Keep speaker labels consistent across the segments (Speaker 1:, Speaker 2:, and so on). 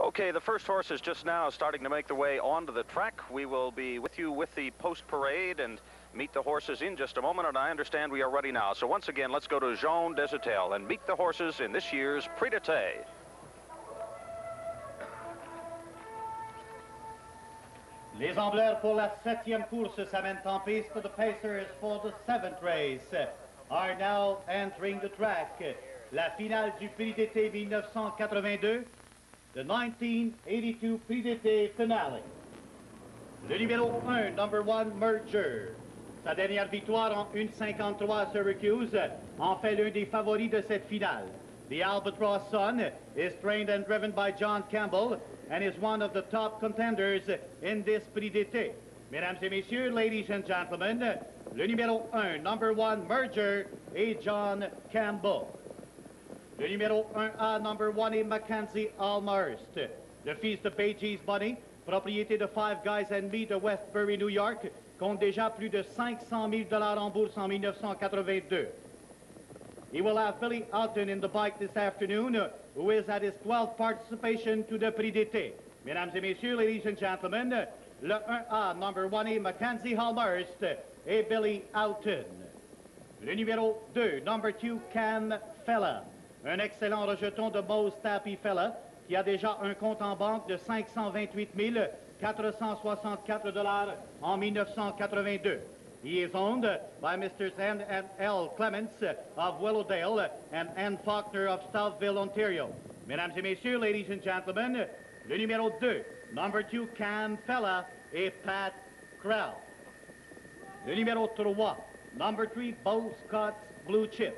Speaker 1: Okay, the first horse is just now starting to make the way onto the track. We will be with you with the post parade and meet the horses in just a moment, and I understand we are ready now. So once again, let's go to Jean Desautels and meet the horses in this year's Prix d'Été.
Speaker 2: Les Ambleurs pour la septième course s'amènent en piste. The Pacers for the seventh race are now entering the track. La finale du Prix d'été 1982 the 1982 Prix d'été finale. Le numéro 1, number 1, Merger. Sa dernière victoire en 1.53 à Syracuse en fait l'un des favoris de cette finale. The Albatross son is trained and driven by John Campbell and is one of the top contenders in this Prix d'été. Mesdames et messieurs, ladies and gentlemen, le numéro 1, number 1, Merger, et John Campbell. Le numéro 1A, number 1 est Mackenzie Almarst. Le fils de Pages Bunny, propriété de Five Guys and Me de Westbury, New York, compte déjà plus de 500 000 dollars en bourse en 1982. He will have Billy Alton in the bike this afternoon, who is at his 12th participation to the Prix d'été. Mesdames et messieurs, ladies and gentlemen, le 1A, number 1 est Mackenzie Almarst et Billy Alton. Le numéro 2, number 2, Cam Fella. Un excellent rejeton de Bo Stappy Fella, qui a déjà un compte en banque de 528 464 dollars en 1982. He is owned by Mr. N. L. Clements of Willowdale and Ann Faulkner of Southville, Ontario. Mesdames et messieurs, ladies and gentlemen, le numéro 2, number 2, Cam Fella et Pat Krell. Le numéro 3, number 3, Bo Scott's Blue Chip.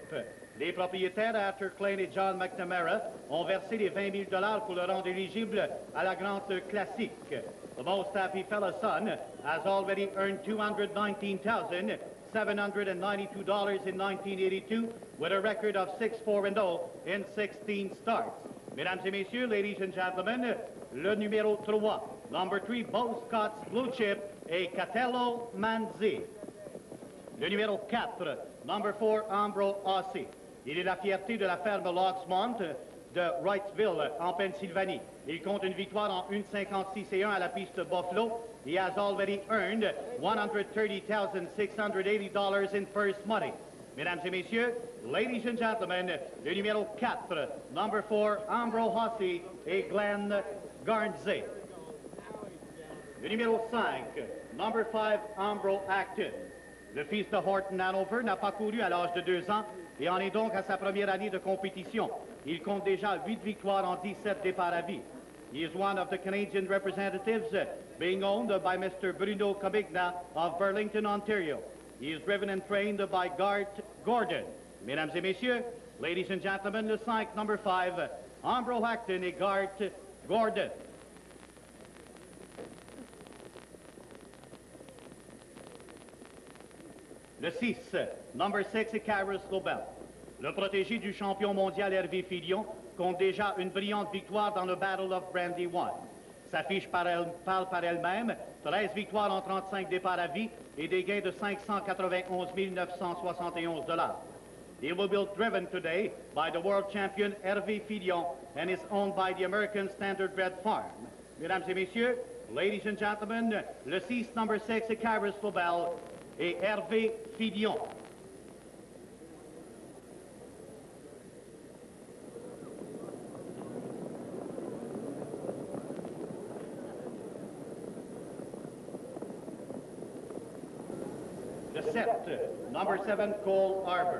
Speaker 2: Les propriétaires Arthur Klein et John McNamara ont versé les 20 000 dollars pour le rendre éligible à la grande classique. The most happy fella son has already earned $219,792 in 1982 with a record of 6-4-0 in 16 starts. Mesdames et messieurs, ladies and gentlemen, le numéro 3, number 3, Bo Scott's Blue Chip et Catello Manzi. Le numéro 4, number 4, Ambro Ossie. Il est la fierté de la ferme Locksmont de Wrightsville, en Pennsylvanie. Il compte une victoire en 1,56 et 1 à la piste Buffalo. He has already earned $130,680 in first money. Mesdames et messieurs, ladies and gentlemen, le numéro 4, number 4, Ambro Hossie et Glenn Garnsey. Le numéro 5, number 5, Ambro Acton. Le fils de Horton Hanover n'a pas couru à l'âge de deux ans et en est donc à sa première année de compétition. Il compte déjà 8 victoires en 17 départs à vie. He is one of the Canadian representatives being owned by Mr. Bruno Comigna of Burlington, Ontario. He is driven and trained by Gart Gordon. Mesdames et messieurs, ladies and gentlemen, le 5, number 5, Ambro Acton et Gart Gordon. Le 6, number 6, est Caris Lobel. Le protégé du champion mondial Hervé Filion compte déjà une brillante victoire dans le Battle of Brandy One. Sa fiche parle par elle-même, 13 victoires en 35 départs à vie et des gains de 591 971 dollars. He will be driven today by the world champion Hervé Filion and is owned by the American Standard Bred Farm. Mesdames et messieurs, ladies and gentlemen, le 6, number 6, est Caris Lobel et Hervé Filion. Le 7, number 7, Cole Arbor.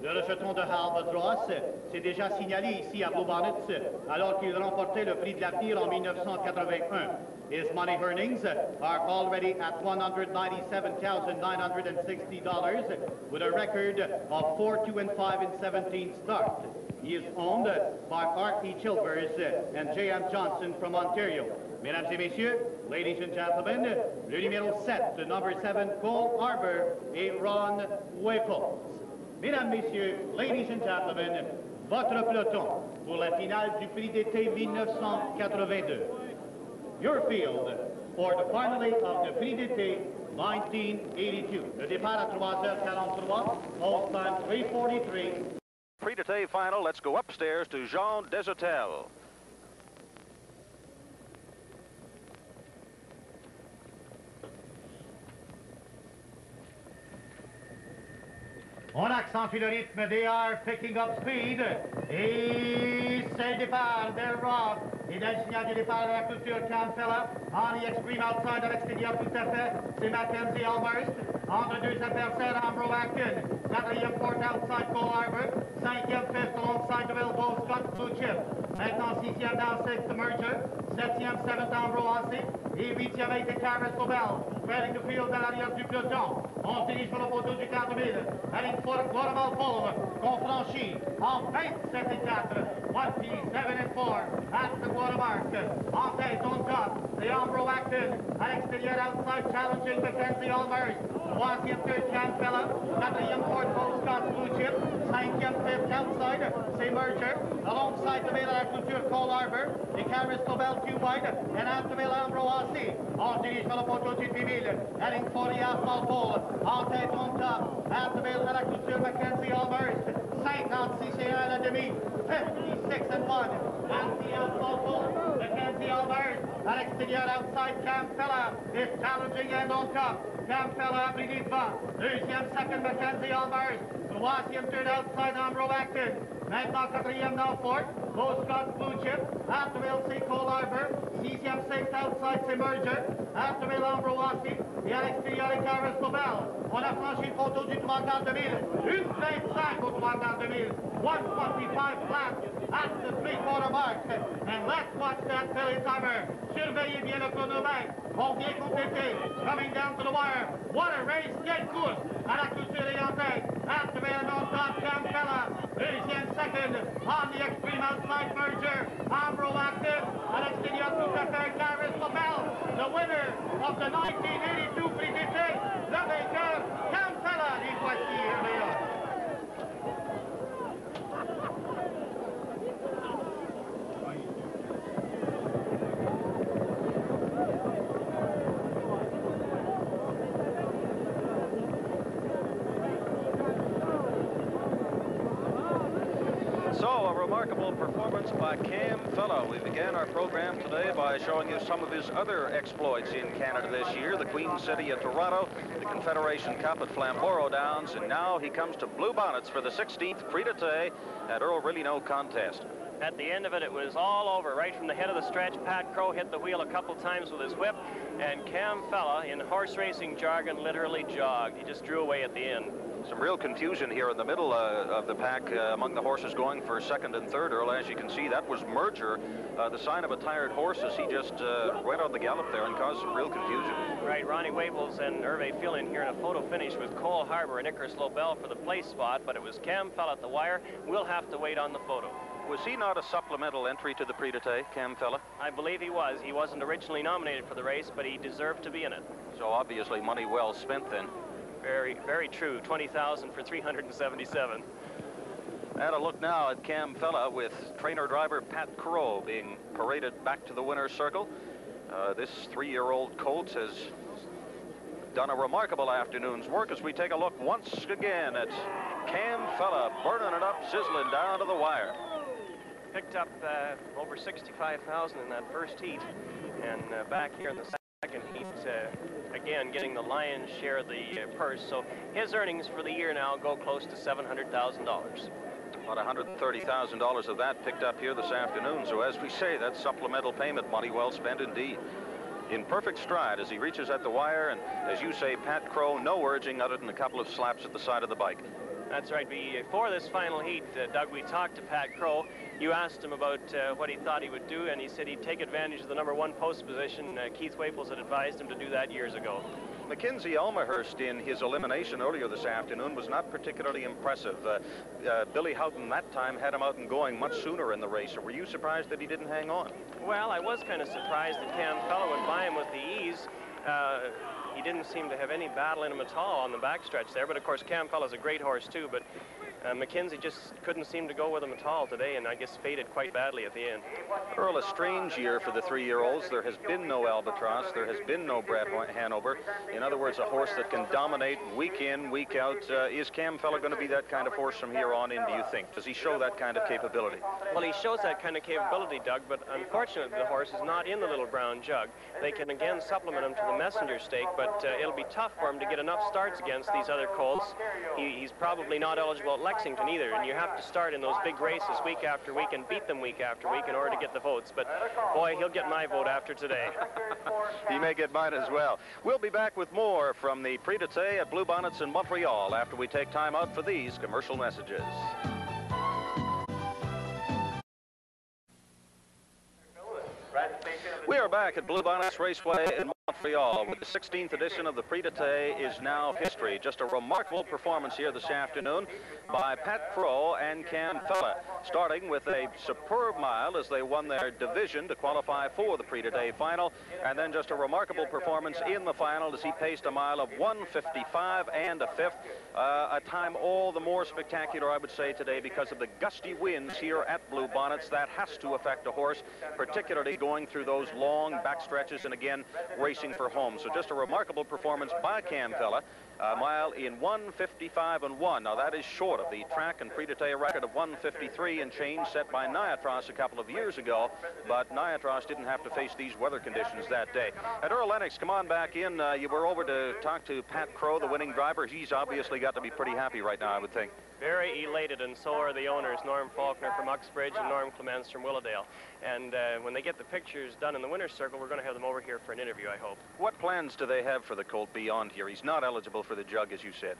Speaker 2: Le rejeton de Albatross s'est déjà signalé ici à Bluebonnets alors qu'il remportait le prix de l'avenir en 1981. His money earnings are already at $197,960 with a record of 4, 2, and 5 in 17 starts. He is owned by R.E. Chilvers and J.M. Johnson from Ontario. Mesdames et messieurs, ladies and gentlemen, le numéro 7, number 7, Cole Arbor et Ron Waples. Mesdames, Messieurs, ladies and gentlemen, votre peloton pour la finale du Prix d'été 1982. Your field for the finale of the Prix d'été 1982. Le départ à 3h43, hold time 343.
Speaker 1: Prix d'été final, let's go upstairs to Jean Desautels.
Speaker 2: On accentue le rythme. They are picking up speed. Et c'est le départ del Rock. Et dans le signal du départ de la culture Camfella. On the extreme outside à l'extérieur tout à fait. C'est Mackenzie Almarst. Entre deux adversaires, Ambro Acton. Quatrième port outside Cole Arbor. Cinquième fifth alongside the Bilbo Scott Blue Chip. Maintenant sixième down sixth Merger. Septième, seventh Ambro Aussie. Et huitième été Carlos Lobel. Spreading the field à l'arrière du peloton. On dirige sur le poteau du 4000. Heading for Guatemala Pole. Qu'on franchit en 27 et 4. 27 and 4 at the watermark. En tête, on top. The Ambro Acton. À l'extérieur, outside, challenging Mackenzie Almers. Troisième, third, Cam Fella. Quatrième, fourth, Paul Scott Blue Chip. Cinquième, fifth, outside, c'est Merger. Alongside the Villa Culture Cole Arbor. Et Caris Lobel, two wide. And after Villa Ambro Aussie. On dirige vers le poteau du 8000. Heading for the asphalt pole. En tête, on top. At the Villa la Culture Mackenzie Almers. 56 et 1 à demi. 56 and 1. At the asphalt pole. Mackenzie Almers. À l'extérieur, outside, Cam Fella is challenging and on top. Cam Fella a pris les devants. Deuxième, second, Mackenzie Almers. Troisième, third, outside, Ambro Acton. Maintenant, quatrième, fourth. Bo Scott Blue Chip. Afterville, c'est Cole Arbor. Sixième, sixth, outside, c'est Merger. Afterville, Ambro Aussie. Et à l'extérieur, les Carus Lobel. On a franchi le poteau du 32 000. Une 25 au 32 000. 125 flat at the three-quarter mark. And let's watch that Philly timer. Surveillez bien le chronomètre. On vient compléter. Coming down to the wire. What a race. Quelle course. À la clôture et en tête. Afterville, on top, Cam Fella. Deuxième, second. On the extreme outside merger. Ambro active. À l'extérieur, tout à fait, Lobel. The winner of the 1982 Prix d'été. Le vainqueur, Cam Fella. Et voici Herméon.
Speaker 1: So, a remarkable performance by Cam Fella. We began our program today by showing you some of his other exploits in Canada this year. The Queen City of Toronto, the Confederation Cup at Flamborough Downs, and now he comes to Blue Bonnets for the 16th Prix d'Eté at Earl Really No Contest.
Speaker 3: At the end of it, it was all over. Right from the head of the stretch, Pat Crowe hit the wheel a couple times with his whip, and Cam Fella, in horse racing jargon, literally jogged. He just drew away at the end.
Speaker 1: Some real confusion here in the middle uh, of the pack uh, among the horses going for second and third. Earl, as you can see, that was Merger, uh, the sign of a tired horse as he just uh, went on the gallop there and caused some real confusion.
Speaker 3: Right, Ronnie Waples and Hervé Filion here in a photo finish with Cole Harbor and Icarus Lobel for the place spot, but it was Cam Fella at the wire. We'll have to wait on the photo.
Speaker 1: Was he not a supplemental entry to the Prix d'Eté, Cam Fella?
Speaker 3: I believe he was. He wasn't originally nominated for the race, but he deserved to be in it.
Speaker 1: So obviously money well spent then.
Speaker 3: Very, very true. 20,000 for 377.
Speaker 1: And a look now at Cam Fella with trainer-driver Pat Crowe being paraded back to the winner's circle. Uh, this three-year-old colt has done a remarkable afternoon's work as we take a look once again at Cam Fella burning it up, sizzling down to the wire.
Speaker 3: Picked up uh, over 65,000 in that first heat, and uh, back here in the second heat, uh, again getting the lion's share of the uh, purse. So his earnings for the year now go close to $700,000.
Speaker 1: About $130,000 of that picked up here this afternoon. So as we say, that's supplemental payment money well spent indeed. In perfect stride as he reaches at the wire, and as you say, Pat Crowe, no urging other than a couple of slaps at the side of the bike.
Speaker 3: That's right. Before this final heat, uh, Doug, we talked to Pat Crowe. You asked him about uh, what he thought he would do, and he said he'd take advantage of the number one post position. Uh, Keith Waples had advised him to do that years ago.
Speaker 1: Mackenzie Elmhurst in his elimination earlier this afternoon was not particularly impressive. Uh, uh, Billy Haughton that time had him out and going much sooner in the race. Were you surprised that he didn't hang on?
Speaker 3: Well, I was kind of surprised that Cam Fella went by him with the ease. Uh, he didn't seem to have any battle in him at all on the backstretch there. But of course, Cam Fella's a great horse too. But uh, McKenzie just couldn't seem to go with him at all today, and I guess faded quite badly at the end.
Speaker 1: Earl, a strange year for the three-year-olds. There has been no Albatross. There has been no Bret Hanover. In other words, a horse that can dominate week in, week out. Uh, is Cam Fella going to be that kind of horse from here on in, do you think? Does he show that kind of capability?
Speaker 3: Well, he shows that kind of capability, Doug, but unfortunately the horse is not in the little brown jug. They can again supplement him to the messenger stake, but uh, it'll be tough for him to get enough starts against these other colts. He, he's probably not eligible at Lexington either, and you have to start in those big races week after week and beat them week after week in order to get the votes. But boy, he'll get my vote after today.
Speaker 1: he may get mine as well. We'll be back with more from the Prix d'Été at Bluebonnets in Montreal after we take time out for these commercial messages. We are back at Bluebonnets Raceway in Montreal with the 16th edition of the Prix d'Été is now history. Just a remarkable performance here this afternoon by Pat Crowe and Cam Fella, starting with a superb mile as they won their division to qualify for the Prix d'Été final, and then just a remarkable performance in the final as he paced a mile of 155 and a fifth, uh, a time all the more spectacular, I would say, today because of the gusty winds here at Bluebonnets. That has to affect a horse, particularly going through those long back stretches and again racing for home. So just a remarkable performance by Cam. A mile in 155 and 1. Now that is short of the track and d'Été record of 153 and change set by Niatros a couple of years ago. But Niatros didn't have to face these weather conditions that day. Earl Lennox, come on back in. Uh, you were over to talk to Pat Crowe, the winning driver. He's obviously got to be pretty happy right now, I would think
Speaker 3: very elated, and so are the owners, Norm Faulkner from Uxbridge and Norm Clements from Willowdale. And uh, when they get the pictures done in the winner's circle, we're going to have them over here for an interview, I hope.
Speaker 1: What plans do they have for the colt beyond here? He's not eligible for the jug, as you said.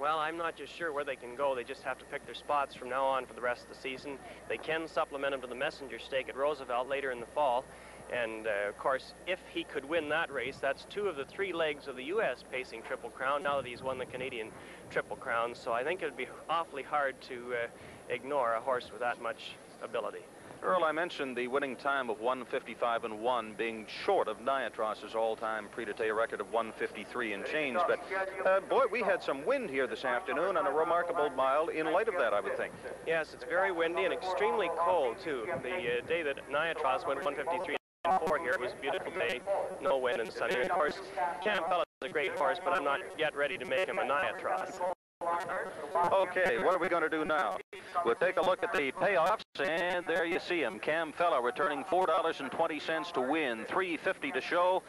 Speaker 3: Well, I'm not just sure where they can go. They just have to pick their spots from now on for the rest of the season. They can supplement him to the messenger stake at Roosevelt later in the fall. And, uh, of course, if he could win that race, that's two of the three legs of the U.S. pacing Triple Crown, now that he's won the Canadian Triple Crown. So I think it would be awfully hard to uh, ignore a horse with that much ability.
Speaker 1: Earl, I mentioned the winning time of 155 and 1 being short of Niatros's all-time Prix record of 153 and change. But, uh, boy, we had some wind here this afternoon and a remarkable mile in light of that, I would think.
Speaker 3: Yes, it's very windy and extremely cold, too. The uh, day that Niatros went 153 four here. It was a beautiful day, no wind and sunny. Of course, Cam Fella is a great horse, but I'm not yet ready to make him a Niatros.
Speaker 1: Okay, what are we going to do now? We'll take a look at the payoffs, and there you see him. Cam Fella returning $4.20 to win, 350 to show,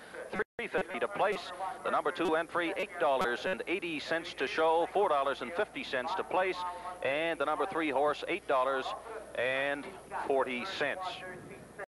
Speaker 1: 350 to place. The number two entry, $8.80 to show, $4.50 to place. And the number three horse, $8.40.